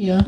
Yeah.